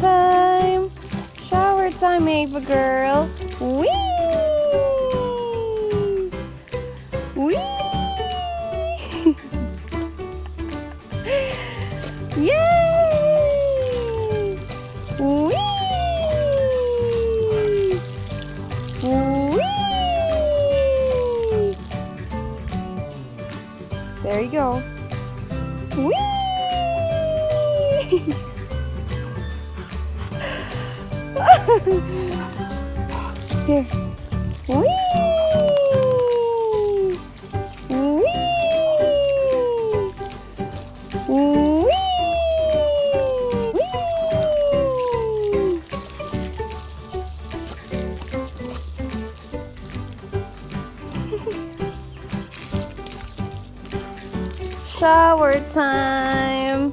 time, Shower time, Ava girl. Whee! Whee! Yay! Whee! Whee! There you go. Whee! Here. Whee! Whee! Whee! Shower time.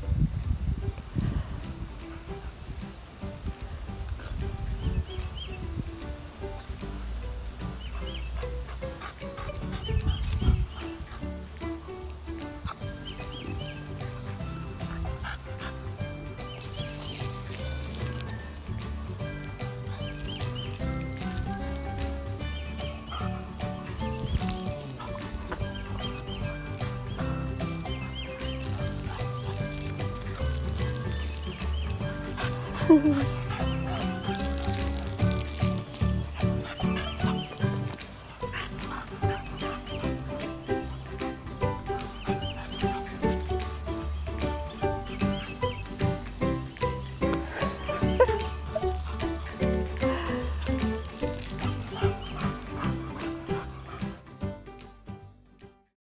哼 哼